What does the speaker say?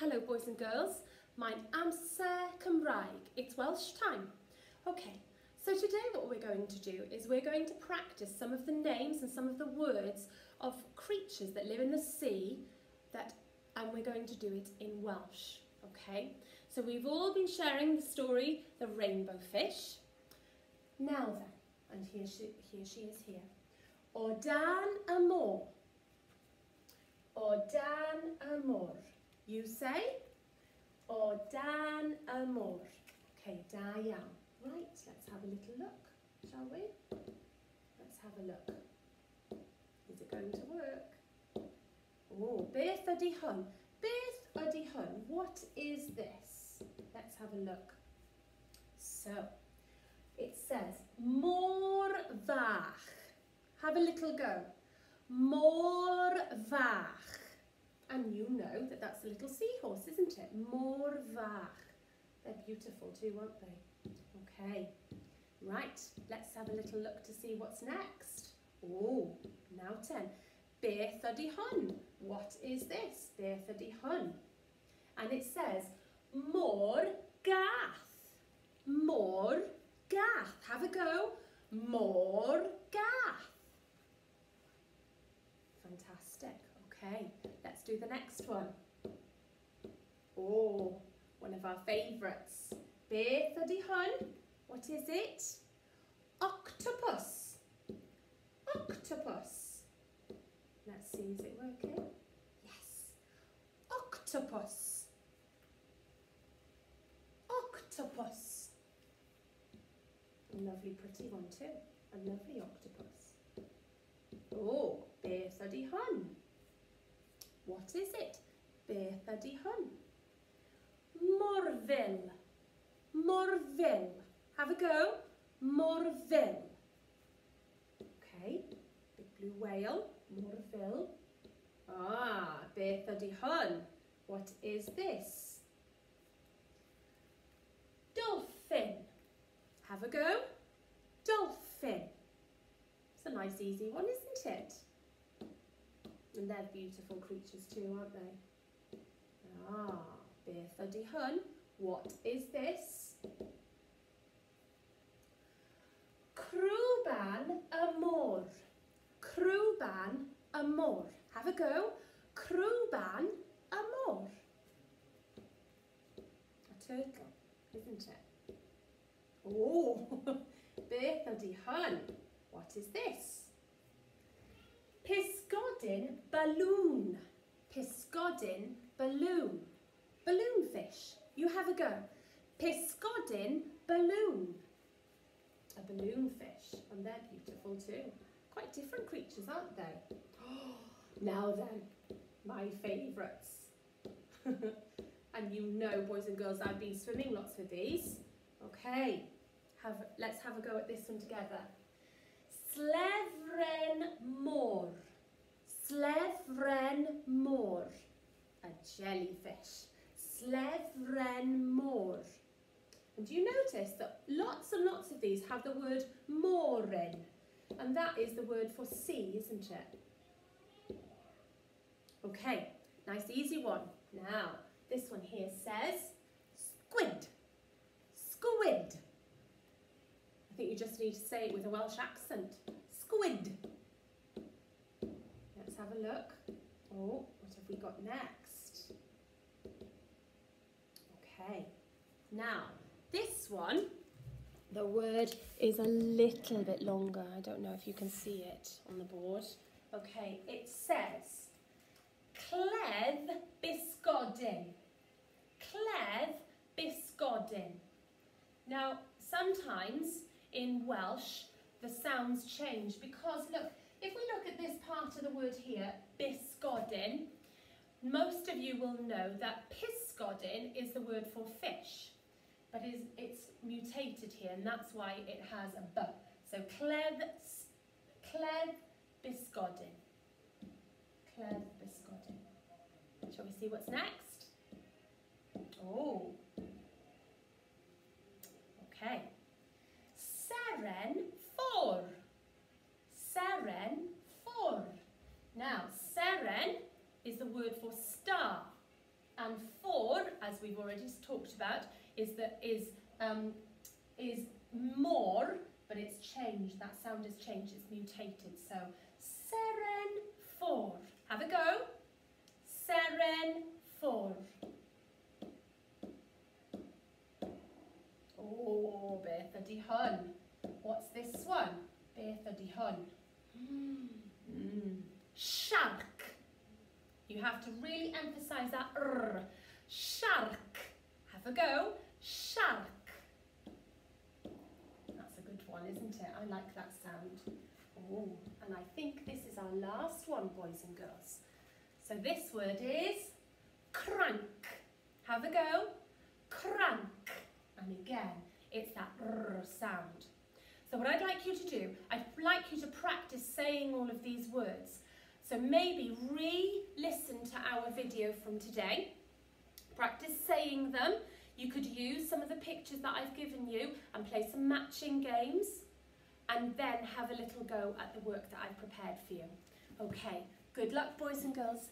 Hello boys and girls, mae'n amser Cymraeg. It's Welsh time. Okay, so today what we're going to do is we're going to practice some of the names and some of the words of creatures that live in the sea that and we're going to do it in Welsh. Okay, so we've all been sharing the story, the rainbow fish. Now then, and here she, here she is here. O dan y môr. O dan y. You say, o dan y môr. Okay, da iawn. Right, let's have a little look, shall we? Let's have a look. Is it going to work? Oh, beth ydy hwn? Beth ydy hwn? What is this? Let's have a look. So, it says, môr farch. Have a little go. Môr farch. And you know that that's a little seahorse, isn't it? Môr farch. They're beautiful too, aren't they? Okay. Right, let's have a little look to see what's next. Oh, now 10. Beth ydy hwn? What is this? Beth ydy hwn? And it says, môr gath. Môr gath. Have a go. Môr gath. Fantastic. Okay, let's do the next one. Oh, one of our favourites. Beth ydy? What is it? Octopus. Octopus. Let's see, is it working? Yes. Octopus. Octopus. A lovely pretty one too. A lovely octopus. Oh, beth ydy? What is it? Beth ydy hwn? Morfil. Morfil. Have a go. Morfil. Okay. Big blue whale. Morfil. Ah, beth ydy hwn? What is this? Dolphin. Have a go. Dolphin. It's a nice easy one, isn't it? And they're beautiful creatures too, aren't they? Ah, beth ydy hwn? What is this? Crwban y môr. Môr. Have a go. Crwban y môr. A turtle, isn't it? Oh, beth ydy hwn? What is this? Pysgodyn balloon. Pysgodyn balloon. Balloon fish. You have a go. Pysgodyn balloon. A balloon fish. And they're beautiful too. Quite different creatures, aren't they? now then, my favourites. and you know, boys and girls, I've been swimming lots with these. Okay, have, let's have a go at this one together. Slefren môr. Slefren môr. A jellyfish. Slefren môr. And do you notice that lots and lots of these have the word môr in? And that is the word for sea, isn't it? Okay, nice easy one. Now, this one here says squid. Squid. I think you just need to say it with a Welsh accent. Squid. Let's have look. Oh, what have we got next? Okay. Now, this one, the word is a little bit longer. I don't know if you can see it on the board. Okay, it says Cledd Bysgodyn. Cledd Bysgodyn. Now, sometimes in Welsh, the sounds change because, look, if we look at this part of the word here, bysgodyn, most of you will know that pysgodyn is the word for fish, but is it's mutated here, and that's why it has a b. So cledd, cledd bysgodyn. Cledd bysgodyn. Shall we see what's next? Oh. Okay. Seren fôr. Seren fôr. Now, seren is the word for star, and fôr as we've already talked about, is that is um, is more, but it's changed. That sound has changed. It's mutated. So seren for. Have a go. Seren for. Oh, beth ydy hwn? What's this one? Beth ydy hwn? Mm. Shark. You have to really emphasize that r. Shark. Have a go. Shark. That's a good one, isn't it? I like that sound. Oh, and I think this is our last one, boys and girls. So this word is cranc. Have a go. Cranc. And again, it's that r sound. So what I'd like you to do, I'd like you to practice saying all of these words. So maybe re-listen to our video from today. Practice saying them. You could use some of the pictures that I've given you and play some matching games and then have a little go at the work that I've prepared for you. Okay, good luck boys and girls.